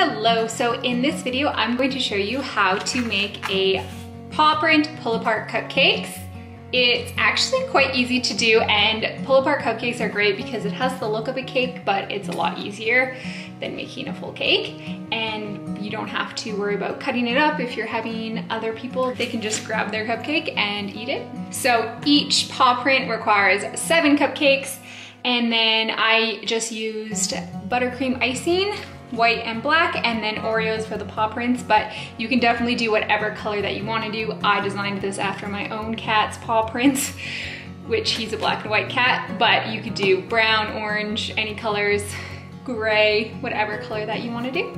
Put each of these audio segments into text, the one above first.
Hello, so in this video, I'm going to show you how to make a paw print pull apart cupcakes. It's actually quite easy to do and pull apart cupcakes are great because it has the look of a cake, but it's a lot easier than making a full cake. And you don't have to worry about cutting it up if you're having other people. They can just grab their cupcake and eat it. So each paw print requires seven cupcakes and then I just used buttercream icing white and black and then Oreos for the paw prints, but you can definitely do whatever color that you wanna do. I designed this after my own cat's paw prints, which he's a black and white cat, but you could do brown, orange, any colors, gray, whatever color that you wanna do.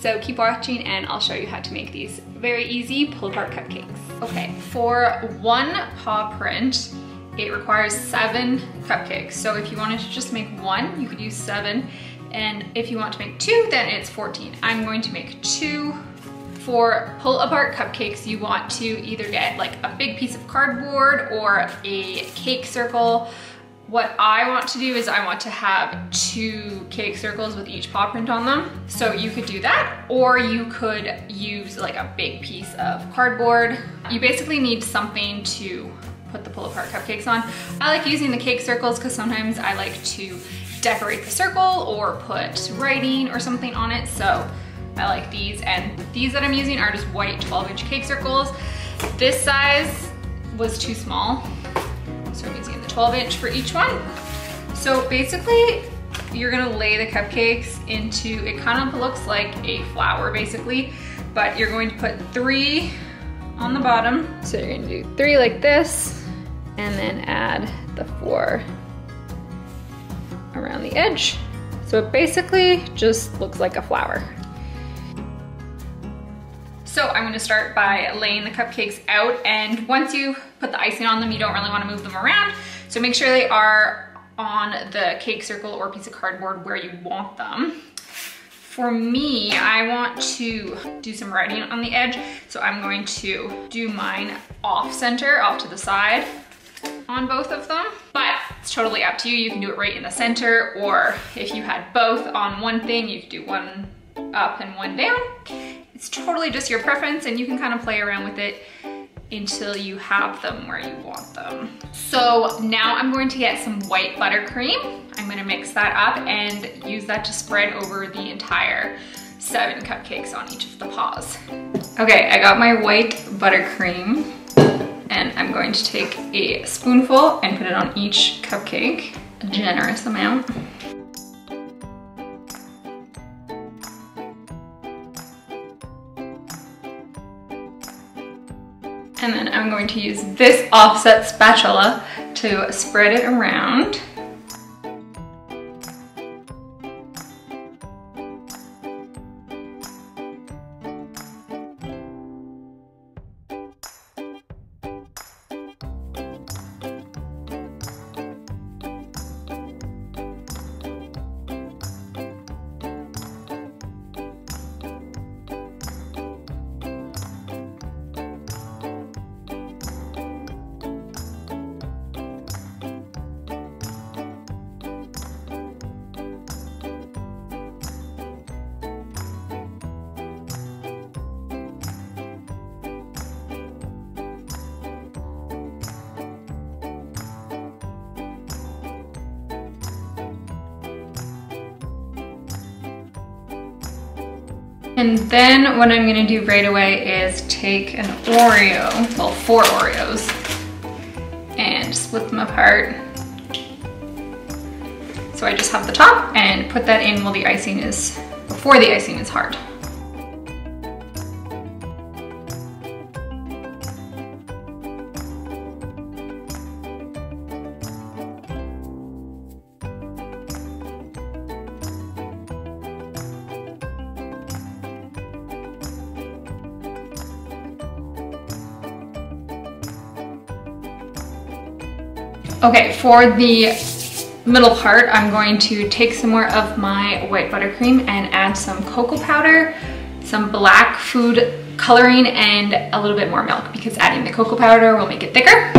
So keep watching and I'll show you how to make these very easy pull apart cupcakes. Okay, for one paw print, it requires seven cupcakes. So if you wanted to just make one, you could use seven. And if you want to make two, then it's 14. I'm going to make two. For pull apart cupcakes, you want to either get like a big piece of cardboard or a cake circle. What I want to do is I want to have two cake circles with each paw print on them. So you could do that, or you could use like a big piece of cardboard. You basically need something to put the pull apart cupcakes on. I like using the cake circles because sometimes I like to decorate the circle or put writing or something on it. So I like these and these that I'm using are just white 12 inch cake circles. This size was too small. So I'm using the 12 inch for each one. So basically you're gonna lay the cupcakes into, it kind of looks like a flower basically, but you're going to put three on the bottom. So you're gonna do three like this and then add the four around the edge. So it basically just looks like a flower. So I'm gonna start by laying the cupcakes out and once you put the icing on them, you don't really wanna move them around. So make sure they are on the cake circle or piece of cardboard where you want them. For me, I want to do some writing on the edge. So I'm going to do mine off center, off to the side on both of them, but it's totally up to you. You can do it right in the center, or if you had both on one thing, you could do one up and one down. It's totally just your preference and you can kind of play around with it until you have them where you want them. So now I'm going to get some white buttercream. I'm gonna mix that up and use that to spread over the entire seven cupcakes on each of the paws. Okay, I got my white buttercream and I'm going to take a spoonful and put it on each cupcake, a generous amount. And then I'm going to use this offset spatula to spread it around. And then what I'm gonna do right away is take an Oreo, well, four Oreos, and split them apart. So I just have the top and put that in while the icing is, before the icing is hard. Okay, for the middle part, I'm going to take some more of my white buttercream and add some cocoa powder, some black food coloring, and a little bit more milk because adding the cocoa powder will make it thicker.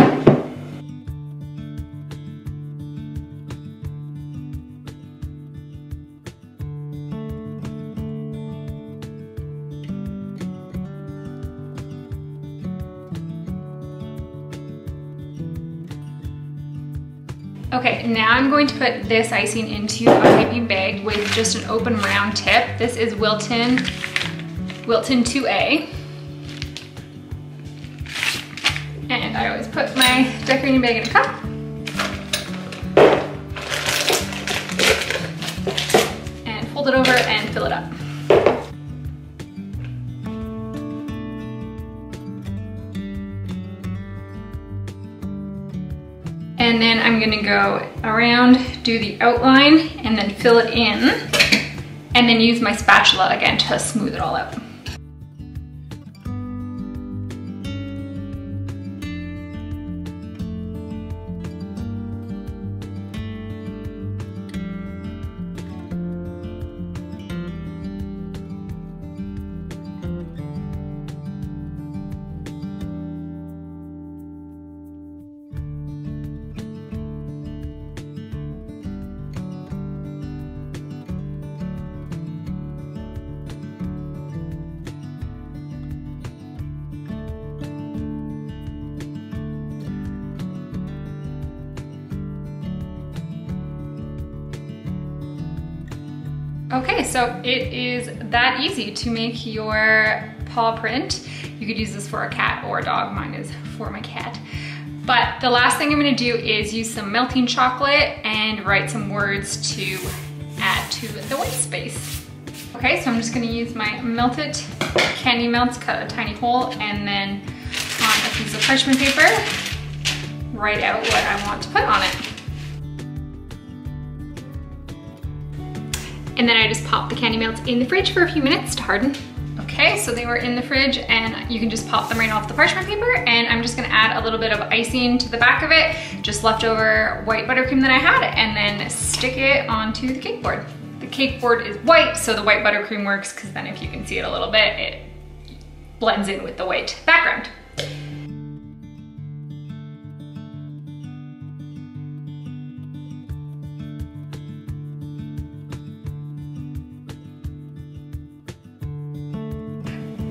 Okay, now I'm going to put this icing into a piping bag with just an open round tip. This is Wilton, Wilton 2A. And I always put my decorating bag in a cup. And then I'm gonna go around, do the outline, and then fill it in, and then use my spatula again to smooth it all out. Okay, so it is that easy to make your paw print. You could use this for a cat or a dog. Mine is for my cat. But the last thing I'm gonna do is use some melting chocolate and write some words to add to the white space. Okay, so I'm just gonna use my melted candy melts, cut a tiny hole, and then on a piece of parchment paper, write out what I want to put on it. And then I just pop the candy melts in the fridge for a few minutes to harden. Okay, so they were in the fridge and you can just pop them right off the parchment paper and I'm just gonna add a little bit of icing to the back of it, just leftover white buttercream that I had, and then stick it onto the cake board. The cake board is white, so the white buttercream works because then if you can see it a little bit, it blends in with the white background.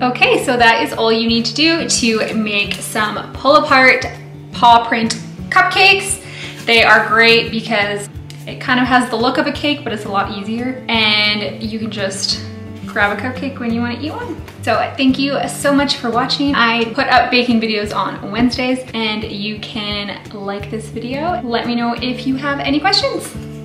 Okay, so that is all you need to do to make some pull apart paw print cupcakes. They are great because it kind of has the look of a cake, but it's a lot easier. And you can just grab a cupcake when you want to eat one. So thank you so much for watching. I put up baking videos on Wednesdays and you can like this video. Let me know if you have any questions.